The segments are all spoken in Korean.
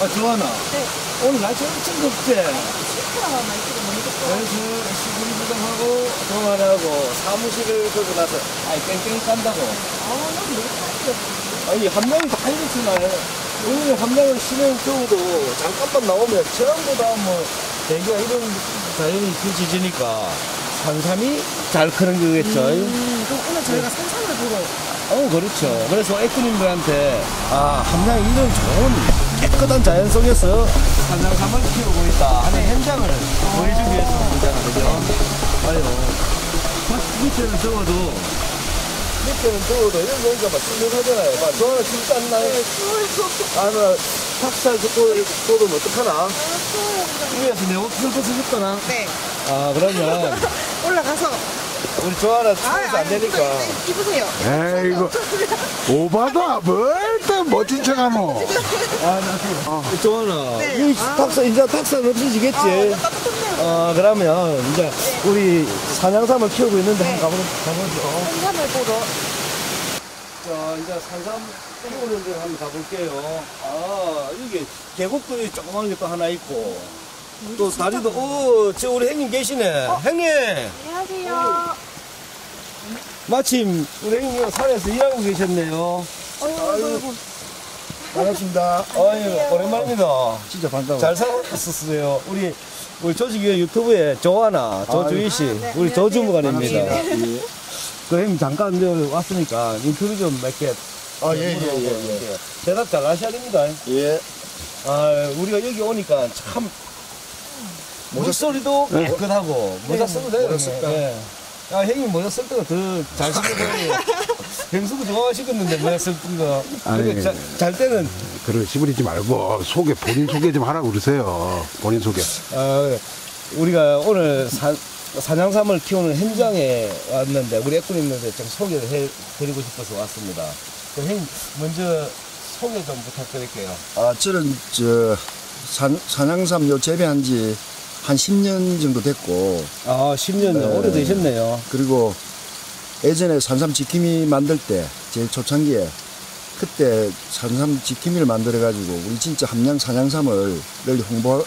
아, 좋아나. 네. 오늘 날씨 엄청 덥지? 실크가 날씨가 너무 덥고. 그래서 시군구장하고 동안하고 사무실을 거기 나서 아이 뺑뺑이 깐다고. 아, 너무 타는데. 아니 한 명이 다 이렇잖아요. 오늘 한 명은 쉬는 경우도 잠깐만 나오면 전부 다뭐 대기가 이런 자연이 펼쳐지니까 산삼이 잘 크는 거겠죠. 음, 그럼 오늘 저희가 산삼을 보러. 어, 그렇죠. 그래서 애꾸님들한테, 아, 함양 이런 좋은 깨끗한 자연 속에서 산양삼을 키우고 있다 하는 현장을 보여주기 위해서 한잖아, 그죠? 아유, 막 밑에는 더워도, 밑에는 더워도 이런 거니까 막 시원하잖아요. 막, 좋아요, 진짜 안 나요? 아, 나 탁살 듣고 쏟으면 어떡하나? 위에서 내옷 펼쳐서 줬거나? 네. 아, 그러면, 올라가서. 우리 조하나 추워서 안 되니까. 입으세요. 에이구 오바다 뭘또 멋진 척하노 아, 나 조하나. 네. 이 탁살, 이제 탁살 없어지겠지? 아. 어, 그러면 이제 우리 산양삼을 키우고 있는데 한번 가보, 가보죠. 산삼을 보러. 자, 이제 산삼 키우는 데 한번 가볼게요. 아, 이게 계곡도 조그만 게 또 하나 있고, 또 다리도, 오, 저 우리 형님 계시네. 형님! 안녕하세요. 마침 우리 형님 산에서 일하고 계셨네요. 어이구, 반갑습니다. 아유, 오랜만입니다. 진짜 반가워 잘 살았었어요. 우리, 우리 조직위원 유튜브에 조하나, 조주희 씨, 네, 우리 조주무관입니다. 예. 그 형님 잠깐 왔으니까 인터뷰 좀 몇 개. 아, 예, 예, 예, 물어볼게요. 대답 잘 하셔야 됩니다. 예. 아, 우리가 여기 오니까 참 목소리도 깨끗하고 모자 써도 돼요. 모자 쓸까? 예. 아, 형님 모자 쓸 때가 더 잘 쓰고 병수도 좋아하시겠는데 모자 쓸 때가. 아니. 그리고 자- 잘 때는 그래 시부리지 말고 소개 본인 소개 좀 하라고 그러세요 본인 소개 어, 우리가 오늘 산, 산양삼을 키우는 현장에 왔는데 우리 애꾸님들한테 좀 소개를 해드리고 싶어서 왔습니다. 그럼 형님 먼저 소개 좀 부탁드릴게요. 아, 저는 저 산, 산양삼 요 재배한 지 한 10년 정도 됐고 아, 10년 네. 오래 되셨네요. 그리고 예전에 산삼 지킴이 만들 때 제일 초창기에 그때 산삼 지킴이를 만들어 가지고 우리 진짜 함양 산양삼을 널리 홍보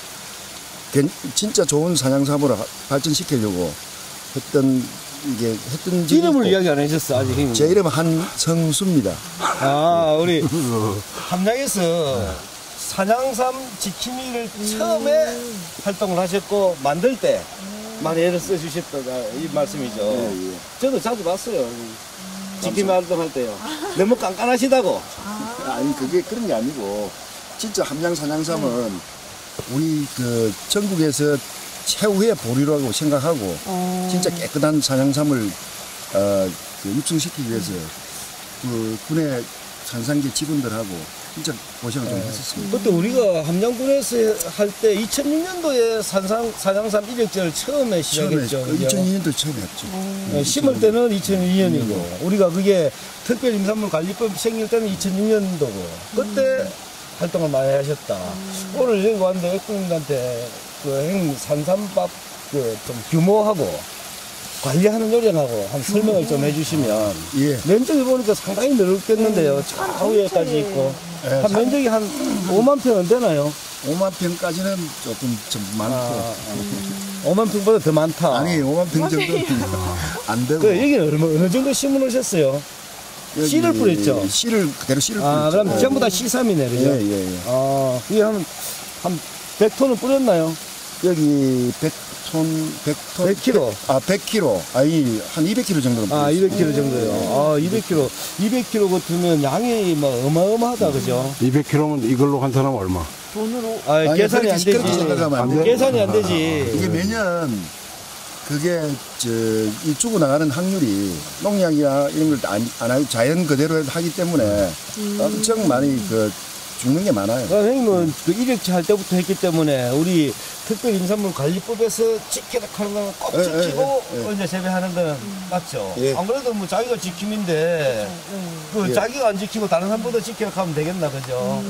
괜- 진짜 좋은 산양삼으로 하- 발전시키려고 했던 이게 했던 이름을 이야기 안 하셨어, 아직. 제 이름은 한성수입니다. 아, 우리 함양에서 산양삼 지킴이를 처음에 활동을 하셨고 만들 때 많이 애를 써주셨다 이 말씀이죠. 저도 자주 봤어요. 지킴이 활동할 때요. 너무 깐깐하시다고. 아니 그게 그런 게 아니고 진짜 함양 산양삼은 우리 그 전국에서 최후의 보리라고 생각하고 진짜 깨끗한 산양삼을 어, 그 육성시키기 위해서 그 군의 산상계 직원들하고 진짜 고생을 좀 했었습니다. 그때 우리가 함양군에서 할 때 2006년도에 산상, 산양삼 이력제를 처음에 처음에 시작했죠. 그 그죠? 2002년도 처음 했죠. 네, 심을 때는 2002년이고 우리가 그게 특별 임산물 관리법 생길 때는 2006년도고 그때 활동을 많이 하셨다. 오늘 여기 왔는데 애국님한테 그행 산삼밥 그 좀 규모하고 관리하는 요령하고 한 설명을 좀 해주시면 예. 면적이 보니까 상당히 넓겠는데요. 저 위에까지 있고 한 면적이 한 5만 평은 되나요? 5만 평까지는 조금 좀 많고 아, 5만 평보다 더 많다. 아니 5만 평 정도는 안 되고 그 여기는 얼마, 어느 정도 심으셨어요? 여기 씨를 뿌렸죠? 씨를 그대로 씨를 아, 뿌렸죠. 그럼 전부 다 C3이네, 그죠? 예, 예, 예. 아, 이게 한, 한 100톤은 뿌렸나요? 여기 100톤, 100톤. 100kg. 아, 100kg. 아니, 한 200kg 정도. 아, 200kg 정도요. 아, 200kg. 200kg 같으면 양이 뭐 어마어마하다, 그죠? 200kg면 이걸로 한 사람 얼마 돈으로. 아, 아니, 계산이 안 그렇게, 그렇게 되지. 생각하면 안 돼. 계산이 안 이게 되지. 매년 그게 저, 이 주고 나가는 확률이 농약이나 이런 걸 안, 안 하고 자연 그대로 하기 때문에 엄청 많이 그 죽는 게 많아요. 그럼 형님은 그 이력치 할 때부터 했기 때문에 우리 특별 임산물 관리법에서 지켜라 하는 거는 꼭 예, 지키고 예, 예, 이제 재배하는 거는 맞죠. 예. 안 그래도 뭐 자기가 지킴인데 그 예. 자기가 안 지키고 다른 사람보다 지켜라 하면 되겠나 그죠.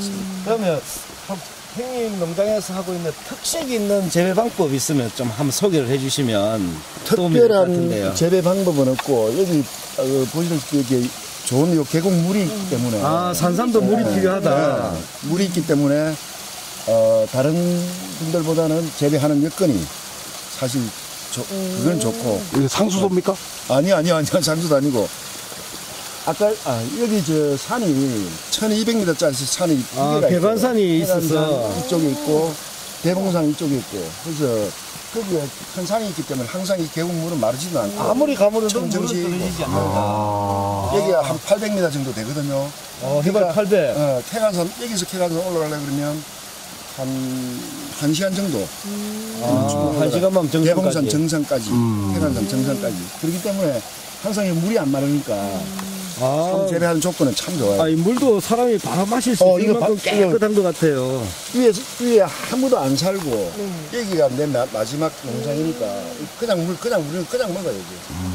그러면 한- 형님 농장에서 하고 있는 특색 있는 재배 방법 있으면 좀 한번 소개를 해주시면 도움이 될 것 같은데요. 특별한 재배 방법은 없고 여기 어, 보시다시피 여기 좋은 요 계곡 물이 있기 때문에 아 산삼도 물이 네. 필요하다. 네. 물이 있기 때문에 어, 다른 분들보다는 재배하는 여건이 사실 조, 그건 좋고 이게 상수도입니까? 아니 아니 아니 장수도 아니고 아까 아, 여기 저 산이 1200m짜리 산이 두 아, 개가 배관산이 있어요. 있어서. 배관산 이쪽에 있고 대봉산 이쪽에 있고 그래서 거기에 큰 산이 있기 때문에 항상 이 계곡물은 마르지도 않고 아무리 가물어도 물은. 떨어지지 않는다. 아, 여기가 한 800m 정도 되거든요. 어, 해발 800. 어, 태간산 여기서 태간산 올라가려 그러면 한 1시간 정도. 아, 한 시간만 대봉산 정상까지. 정상까지 음. 태간산 정상까지. 그렇기 때문에 항상 이 물이 안 마르니까 아, 재배하는 조건은 참 좋아요. 아, 이 물도 사람이 바로 마실 수 어, 있을 이거 만큼 바- 깨끗한 것 같아요. 위에 위에 아무도 안 살고 여기가 내 마, 마지막 농장이니까 그냥 물 그냥 물은 그냥 먹어야지.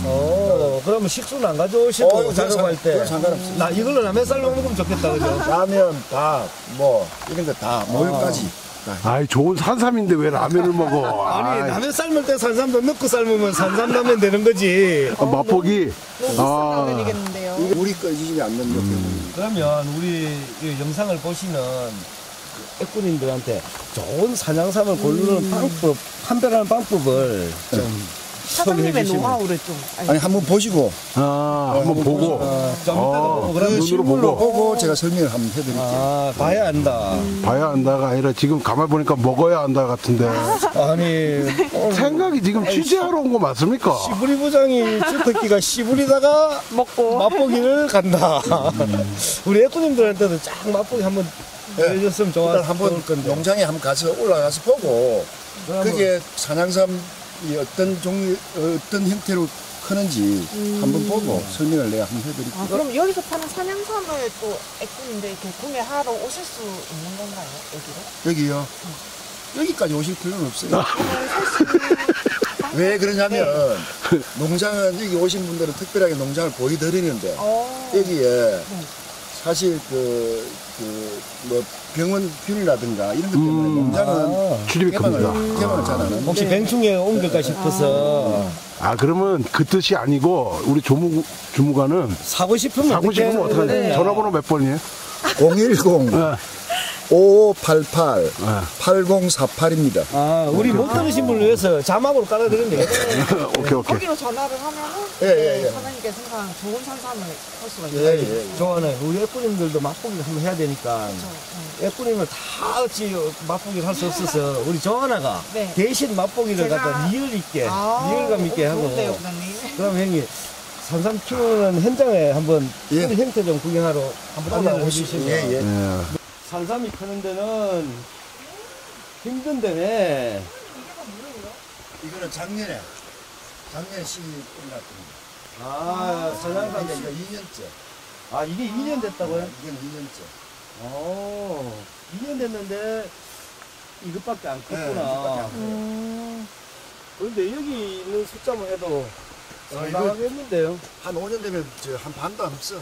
어, 그러면 식수는 안 가져오시고 어, 이거 작업할 때. 그건 상관없어요. 나 이걸로 라면 쌀로 먹으면 좋겠다, 그죠? 라면, 밥, 뭐 이런 거 다 모유까지. 다. 아이 좋은 산삼인데 왜 라면을 먹어? 아니, 아이, 라면 삶을 때 산삼도 넣고 삶으면 산삼라면 되는 거지. 아, 맛보기. 너무 비싼 아, 라면이겠는데요. 이게 물이 꺼지지 않는 것 때문에. 그러면 우리 이 영상을 보시는 그 애꾸님들한테 좋은 산양삼을 고르는 방법, 판별하는 방법을 좀 소개해 사장님의 주시면. 노하우를 좀 알려 아니 한번 보시고 아, 한번 보고. 그 그러면 눈으로 실물로 보고. 보고 제가 설명을 한번 해드릴게요. 아, 봐야 안다. 봐야 안다가 아니라 지금 가만 보니까 먹어야 안다 같은데. 아니, 어, 생각이 지금 취재하러 온 거 맞습니까? 시부리 부장이 주특기가 시부리다가 먹고 맛보기를 간다. 우리 애꾸님들한테도 쫙 맛보기 한번 해줬으면 좋아, 일단 한번 건데. 농장에 한번 가서 올라가서 보고 그게 산양삼 이 어떤 종류 어떤 형태로 크는지 한번 보고 설명을 내가 한번 해드릴게요. 아, 그럼 여기서 파는 산양삼을 또 애꾸님들 이렇게 구매하러 오실 수 있는 건가요? 여기로? 여기요. 여기까지 오실 필요는 없어요. 왜 그러냐면 농장은 여기 오신 분들은 특별하게 농장을 보여드리는데 어. 여기에 사실 그, 그, 뭐 병원 균이라든가 이런 것 때문에 음. 농장은 아, 출입이 개방을, 큽니다. 개방을 잘 안 하는데 혹시 뱅충에 옮길까 싶어서 아, 그러면 그 뜻이 아니고 우리 조무, 주무관은 사고 싶으면 사고 싶으면 어떡하냐? 전화번호 몇 번이에요? 010 네. 5588 네. 8048입니다. 아, 우리 못 들으신 분을 위해서 자막으로 깔아드리면 되겠다. 오케이, 오케이. 거기로 전화를 하면은 예, 예, 예. 사장님께서 항상 좋은 산삼을 할 수가 예, 있어요. 예, 예. 좋아하네. 우리 애꾸님들도 맛보기를 한번 해야 되니까. 네. 애꾸님을 다 어찌 맛보기를 할 수 없어서 우리 조하나가 네. 대신 맛보기를 제가- 갖다 리얼 있게, 아, 리얼감 있게 어, 하고. 좋은데요, 부장님. 그럼 형님, 산삼 키우는 현장에 한번 예. 그 형태 좀 구경하러 한번 올라가 주시면. 예, 예. 예. 산삼이 크는 데는 힘든 데네. 이거는 작년에 작년에 씨 끝났습니다. 아, 산양삼. 이게 2년째. 아, 이게 2년 됐다고요? 이건 2년째. 오, 2년 됐는데 이것밖에 안 네, 컸구나. 이것밖에 안 음, 그런데 여기 있는 숫자만 해도 어, 상당하겠는데요. 한 5년 되면 저한 반도 안 없어.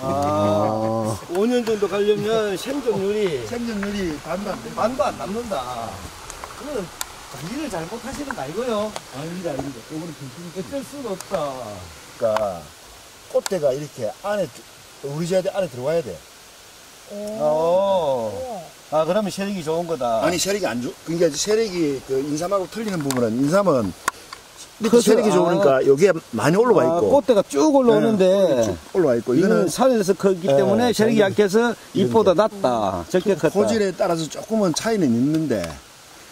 아, 5년 정도 가려면 생존율이 생존율이 반도 안 돼. 반도 안 남는다. 그러면 관리를 잘못하시는 거 아니고요. 아닙니다, 아닙니다. 요거는 어쩔 수가 없다. 그러니까 꽃대가 이렇게 안에 우리 집 안에 들어와야 돼. 어. 아, 그러면 세력이 좋은 거다. 아니 세력이 안 좋. 그러니까 세력이 그 인삼하고 틀리는 부분은 인삼은 밑에 세력이 아. 좋으니까 여기에 많이 올라와 아, 있고 꽃대가 쭉 올라오는데 쭉 올라와 있고 이거는 산에서 크기 네, 때문에 세력이 저기 약해서 잎보다 낫다. 적게 컸다. 고질에 따라서 조금은 차이는 있는데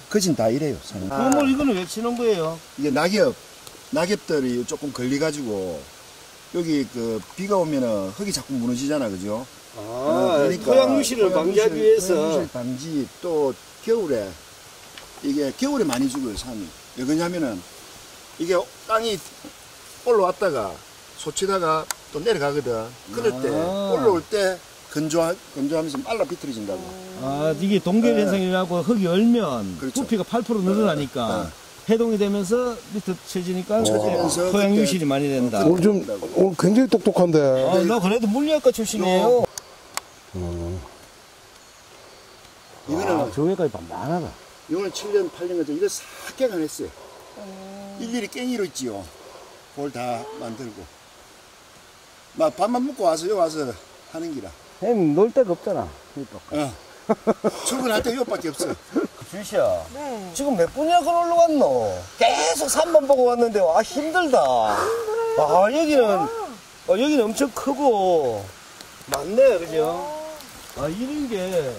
그진 다 이래요. 저는. 그러면 이거는 왜 치는 거예요? 이게 낙엽 낙엽들이 조금 걸려가지고 여기 그 비가 오면은 흙이 자꾸 무너지잖아, 그죠? 아, 어, 그러니까 토양 유실을 방지하기 위해서 토양 유실 방지 또 겨울에 이게 겨울에 많이 죽어요 산이 왜 그러냐면은 이게 땅이 올라왔다가 솟치다가 또 내려가거든 그럴 때 아. 올라올 때 건조하, 건조하면서 말라 비틀어진다고 아, 이게 동결 현상이라고 흙이 얼면 그렇죠. 부피가 8% 늘어나니까 네. 해동이 되면서 밑에 쳐지니까 쳐지면서 토양 그때- 유실이 많이 된다. 오늘 좀, 오늘 굉장히 똑똑한데. 아, 나 그래도 물리학과 출신이에요. 이거는 아, 조개까지 만만하다. 이거는 7년 8년 전에 이거 싹 깨가냈어요 일일이 깽이로 있지요 그걸 다 만들고 막 밥만 먹고 와서 여기 와서 하는 기라 형, 놀 데가 없잖아. 그러니까. 어. 출근할 때 이것밖에 없어. 주시야. 네. 지금 몇 분이나 걸어 올라왔노? 계속 산만 보고 왔는데, 와, 힘들다. 아, 여기는, 어, 여기는 엄청 크고, 많네, 그죠? 아, 이런 게,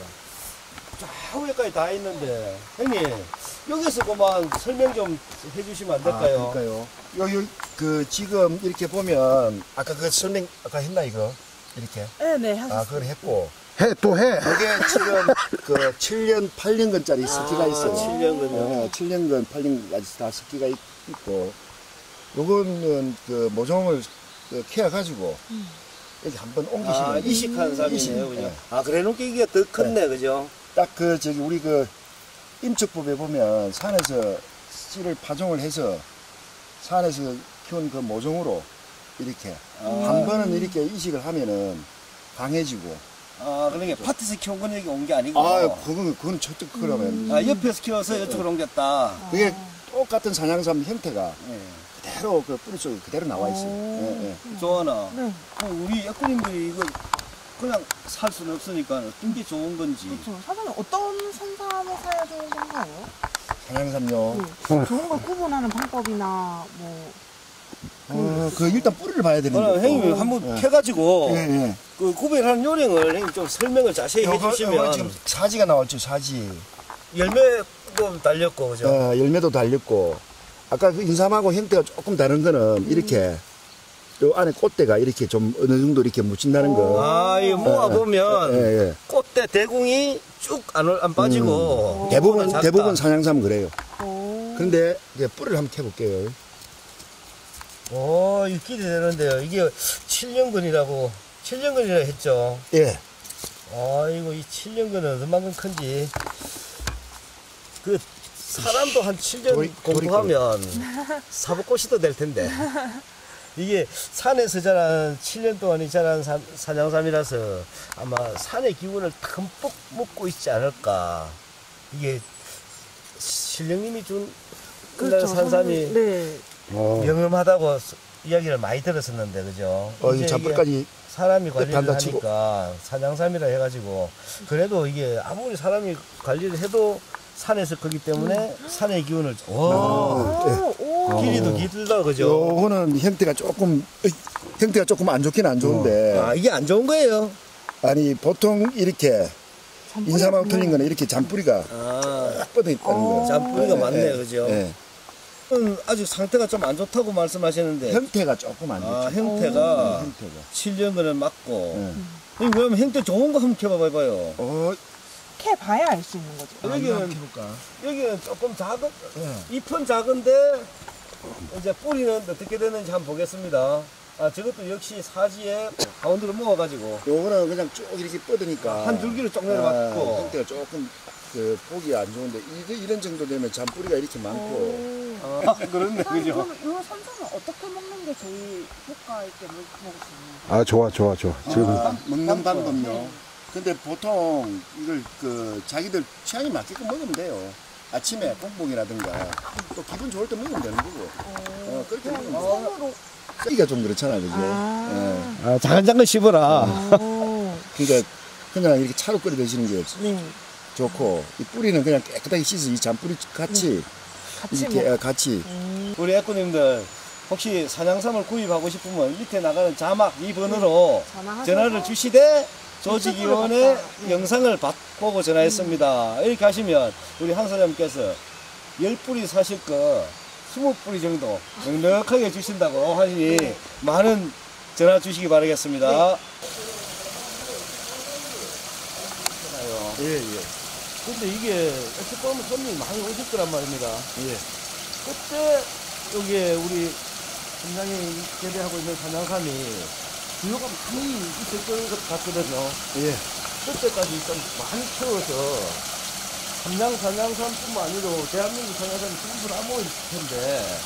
쫙 위에까지 다 있는데, 형님, 여기서 그만 설명 좀 해주시면 안 될까요? 아, 그러니까요. 여기 그 지금 이렇게 보면 아까 그 설명 아까 했나 이거 이렇게 네, 네. 아 그걸 했고 해 또 해. 이게 지금 그 7년 8년근짜리 스키가 있어요. 7년근요? 네, 7년근 8년까지 다 스키가 있- 있고 요거는 그 모종을 그 캐어 가지고 이렇게 한번 옮기시면 아, 이식한 이식, 삶이네요, 그죠? 네. 아, 그래 놓기 이게 더 컸네, 그죠? 딱 그 저기 우리 그 임축법에 보면 산에서 씨를 파종을 해서 산에서 키운 그 모종으로 이렇게 한 번은 이렇게 이식을 하면은 강해지고 아, 그러니까 파트에서 키운 건 여기 온 게 아니고. 아 그건 그건 저쪽 그러면 아, 옆에서 키워서 이쪽으로 옮겼다. 그게 똑같은 산양삼 형태가 예. 그대로 그 뿌리 쪽에 그대로 나와 있어요. 예, 예. 조하나, 네. 어, 우리 애꾸님들이 이거 그냥 살 수는 없으니까 어떤 게 좋은 건지. 그렇죠. 사장님 어떤 산삼을 사야 좋은 건가요? 산양삼요. 네. 좋은 걸 구분하는 방법이나 뭐 어, 그 일단 뿌리를 봐야 되는데. 그럼 형님이 한번 예. 캐가지고 예, 예. 그 구별하는 요령을 형님 좀 설명을 자세히 요거, 요거 해주시면 지금 사지가 나왔죠, 사지. 열매도 달렸고 그죠? 어, 열매도 달렸고 아까 그 인삼하고 형태가 조금 다른 거는 이렇게 요 안에 꽃대가 이렇게 좀 어느 정도 이렇게 묻힌다는 거. 아, 이거 모아 보면 예, 예. 꽃대 대궁이 쭉안 안 빠지고 대부분 작다. 대부분 산양삼 그래요. 오. 그런데 이제 뿌리를 한번 캐볼게요. 오, 이거 기대되는데요. 이게 7년근이라고 7년근이라 했죠. 예. 아이고 이 7년근은 얼마큼 큰지 그 사람도 한 7년 도리- 공부하면 사법고시도 될 텐데 이게 산에서 자란 7년 동안 자란 산, 산양삼이라서 아마 산의 기운을 듬뿍 묻고 있지 않을까 이게 신령님이 준 끝날 산삼이 네. 어. 명음하다고 스- 이야기를 많이 들었었는데 그죠? 어, 이제 이 잔뿌리까지 사람이 관리를. 하니까 산양삼이라 해가지고 그래도 이게 아무리 사람이 관리를 해도 산에서 크기 때문에 산의 기운을 와 오, 오. 길이도 길다 그죠? 요거는 형태가 조금 으이, 형태가 조금 안 좋긴 안 좋은데 아 이게 안 좋은 거예요? 아니 보통 이렇게 인삼하고 네. 틀린 거는 이렇게 잔뿌리가 아딱 뻗어 있다는 거. 잔뿌리가 예, 많네 예, 그죠? 예. 음, 아직 상태가 좀 안 좋다고 말씀하시는데 형태가 조금 안 좋죠. 아 형태가 형태가. 7년근을 맞고 예. 형님 그러면 형태 좋은 거 한번 켜봐봐요 어, 캐 봐야 알 수 있는 거죠. 아, 여기는- 이거 해볼까? 여기는 조금 작은 예. 잎은 작은데 이제 뿌리는 어떻게 되는지 한번 보겠습니다. 아 저것도 역시 사지에 가운데로 모아가지고 요거는 그냥 쭉 이렇게 뻗으니까 한 줄기를 쭉 아, 내려봤고 형태가 조금 그 보기 안 좋은데 이거 이런 정도 되면 잔뿌리가 이렇게 많고 아 그렇네 그죠? 그럼 이 산삼은 어떻게 먹는 게 제일 효과 있게 먹, 먹을 수 있는 거예요? 아 좋아 좋아 좋아. 지금 아, 먹는 방법요. 근데 보통 이걸 그 자기들 취향에 맞게끔 먹으면 돼요. 아침에 뽕뽕이라든가 또 기분 좋을 때 먹으면 되는 거고. 어, 그렇게 먹으면 돼. 손으로. 쓰기가 좀 그렇잖아, 그죠? 아. 예. 아 작은 작은 씹어라. 오. 그러니까 그냥 이렇게 차로 끓여 드시는 게 네. 좋고 이 뿌리는 그냥 깨끗하게 씻어 이 잔뿌리 같이 같이 이렇게 먹. 어, 같이 우리 애꾸님들 혹시 산양삼을 구입하고 싶으면 밑에 나가는 자막 2번으로 전화하셔서 전화를 주시되 조직위원회. 네. 영상을 받- 보고 전화했습니다. 이렇게 하시면 우리 한 사장님께서 10뿌리 사실 거 20뿌리 정도 넉넉하게 주신다고 하시니 많은 전화 주시기 바라겠습니다. 예, 예. 근데 이게 어떻게 보면 손님이 많이 오실 거란 말입니다. 예. 그때 여기에 우리 팀장이 재배하고 있는 산양삼이 수요가 많이 있을 것 같거든요. 예. 그때까지 좀 많이 키워서 삼양 산양삼뿐만 아니라 대한민국 산양삼이 전부 다 모일 텐데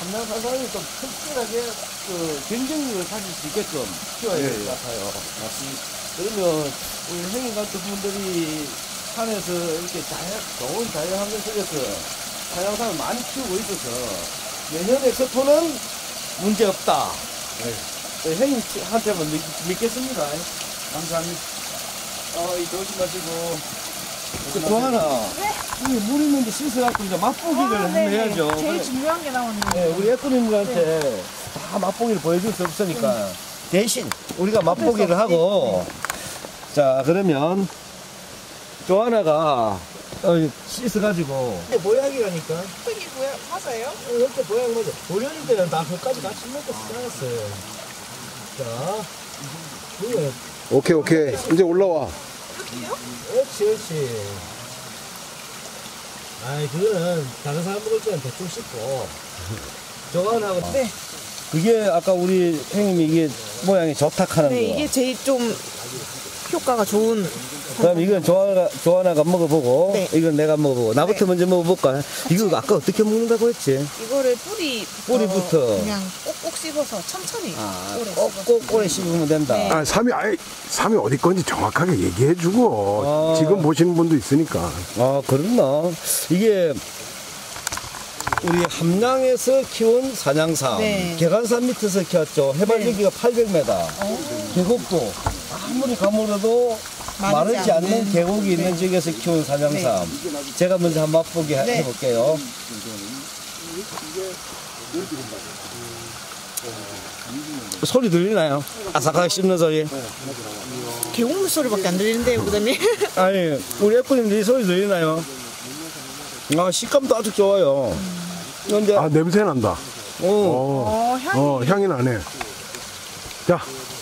삼양 산양삼이 좀 특별하게 그 경쟁력을 가질 수 있게끔 키워야 될것 예, 예. 같아요. 그러면 우리 행인 같은 분들이 산에서 이렇게 자연, 좋은 자연 환경 속에서 산양삼을 많이 키우고 있어서 내년에 세포는 문제 없다. 네. 네, 형님한테만 믿, 믿겠습니다. 감사합니다. 어, 이 조심하시고. 그, 또 하나. 여기 물 있는 데 씻어갖고 이제 맛보기를 아, 한번 네네. 해야죠. 제일 중요한 게 나오는 네, 우리 애꾸님들한테 다 맛보기를 보여줄 수 없으니까 대신 우리가 맛보기를 하고 자 그러면 조하나가 어, 씻어가지고 근데 모양이라니까 흙이 뭐야? 맞아요? 이렇게 모양 맞아 보려는 때는 다 그까지 같이 먹고 그래 오케이, 오케이. 이제 올라와. 그렇지 그렇지 아이 그거는 다른 사람 먹을 때는 대충 씻고 조하나하고 네. 그게 아까 우리 형님이 이게 모양이 좋다 하는 네, 거. 이게 제일 좀 효과가 좋은. 그럼 이건 조하나, 조하나가 먹어보고, 네. 이건 내가 먹어보고, 나부터 네. 먼저 먹어볼까? 이거 아까 어떻게 먹는다고 했지? 이거를 뿌리 뿌리부터. 그냥 꼭꼭 씹어서 천천히 아, 오래. 꼭꼭 오래 씹으면 된다. 네. 아, 삼이, 아이, 삼이 어디 건지 정확하게 얘기해주고, 아. 지금 보시는 분도 있으니까. 아, 그렇나? 이게, 우리 함양에서 키운 사냥삼, 네. 개간산 밑에서 키웠죠. 해발 여기가 800m. 계곡도 아무리 가물어도 마르지 않는 않는. 계곡이 있는 네. 지역에서 키운 사냥삼. 제가 먼저 한번 맛보기 해- 네. 해볼게요. 소리 들리나요? 아삭하게 씹는 소리. 개곡물 소리밖에 안 들리는데요, 그다음에. 아니, 우리 애꾸님들이 소리 들리나요? 아, 식감도 아주 좋아요. 근데, 아, 냄새 난다. 오, 어, 어, 향이 어, 향이 나네. 자,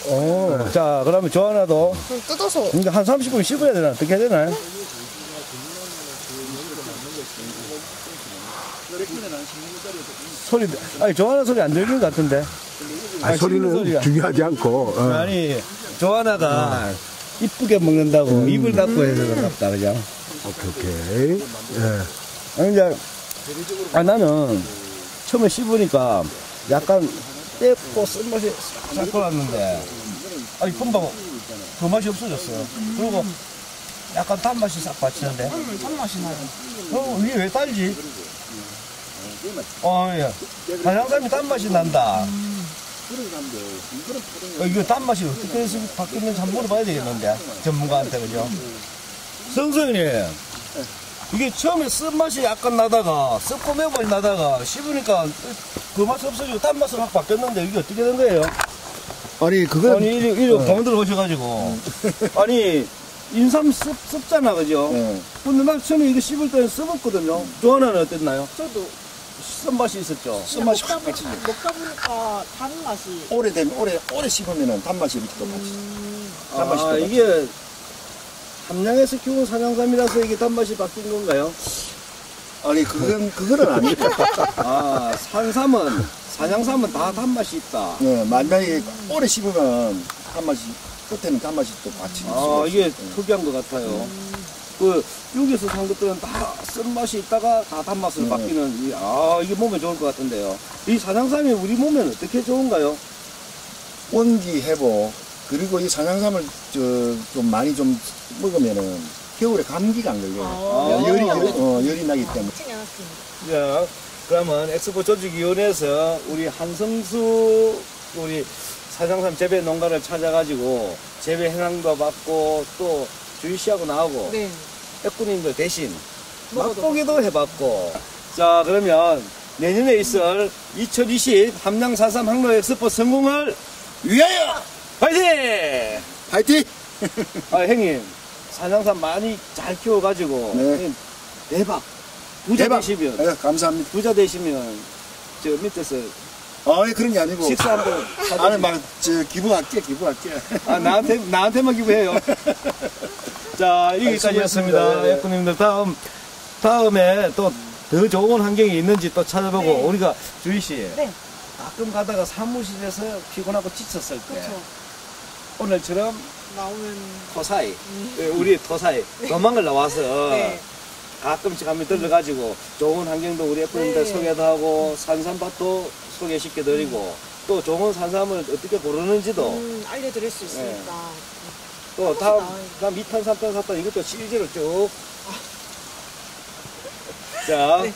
오. 자, 그러면 조하나도 좀 뜯어서. 이제 한 30분 씹어야 되나? 어떻게 해야 되나요? 소리, 아니, 조하나 소리 안 들리는 것 같은데. 아, 아, 소리는 소리가. 중요하지 않고. 어. 아니, 조하나가 이쁘게 먹는다고 입을 닫고 해서 그런가 보다, 그죠? 오케이, 오케이. 예. 아니, 이제, 아, 나는 처음에 씹으니까 약간 떼고 쓴맛이 싹 돌았는데, 아니, 금방 그 맛이 없어졌어요. 그리고 약간 단맛이 싹 받치는데, 음, 참맛이 나요. 어, 이게 왜 딸지? 어, 예. 가장삼이 단맛이 난다. 어, 이거 단맛이 어떻게 해서 바뀌는지 한번 물어봐야 되겠는데, 전문가한테, 그죠? 성성님, 이게 처음에 쓴맛이 약간 나다가, 습고 매운맛이 나다가, 씹으니까 그 맛이 없어지고 단맛으로 확 바뀌었는데, 이게 어떻게 된 거예요? 아니 그건 아니, 이리, 이리 강원도로 오셔가지고. 아니, 인삼 습, 습잖아, 그죠? 예. 근데 난 처음에 이거 씹을 때는 씹었거든요. 조하나는 어땠나요? 저도 쓴맛이 있었죠. 쓴맛이 먹다 확 보니까, 빠지죠. 먹다 보니까 단 맛이. 오래되면 오래 오래 씹으면은 단맛이 이렇게 또 빠지. 단맛이 아, 또 이게 함양에서 키운 사냥삼이라서 이게 단맛이 바뀐 건가요? 아니 그건 그거는 아니고. 아, 산삼은, 사냥삼은 다 단맛이 있다. 예, 만약에 오래 씹으면 단맛이 끝에는 단맛이 또 받치. 아, 이게 특이한 것 같아요. 그, 여기서 산 것들은 다 쓴맛이 있다가 다 단맛으로 네. 바뀌는, 이- 아, 이게 몸에 좋을 것 같은데요. 이 사냥삼이 우리 몸에는 어떻게 좋은가요? 원기 회복 그리고 이 산양삼을 저좀 많이 좀 먹으면은 겨울에 감기가 안 걸려요. 아. 열이 어, 열이 나기 때문에. 자, 그러면 엑스포 조직위원회에서 우리 한성수 우리 사장삼 재배 농가를 찾아가지고 재배 현황도 받고 또 주희 씨하고 나하고 네. 애꾸님들 대신 맛보기도 해봤고 자 그러면 내년에 있을 2020 함양 사삼 항로 엑스포 성공을 위하여 파이팅! 파이팅! 아 형님 사장삼 많이 잘 키워가지고 네. 형님, 대박 부자 대박. 되시면 예, 감사합니다. 부자 되시면 저 밑에서 아, 그런 게 아니고. 식사 한번 아니 막 저 기부할게, 기부할게. 아 나한테 나한테만 기부해요. 자 여기까지였습니다. 수고했습니다. 예. 예쁘님들 다음 다음에 또 더 좋은 환경이 있는지 또 찾아보고 네. 우리가 주희 씨 네. 가끔 가다가 사무실에서 피곤하고 지쳤을 때 그렇죠. 오늘처럼 나오는. 토사이 예, 우리 토사이 도망을 나와서 네. 가끔씩 한번 들러가지고 좋은 환경도 우리 예쁜님들 네. 소개도 하고 산삼밭도 소개시켜 드리고 또 좋은 산삼을 어떻게 고르는지도 음, 알려드릴 수 있으니까. 또 다음. 다음 2탄, 3탄, 4탄 이것도 실제로 쭉. 자, 네.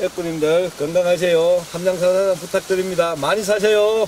예쁘님들 건강하세요. 함양사단 부탁드립니다. 많이 사세요.